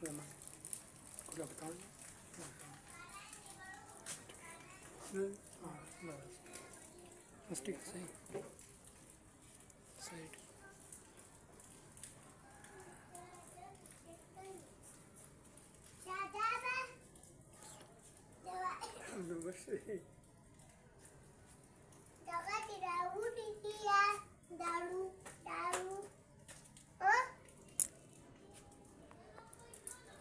खुला बताओ हाँ बस ठीक है सही साइड नमस्ते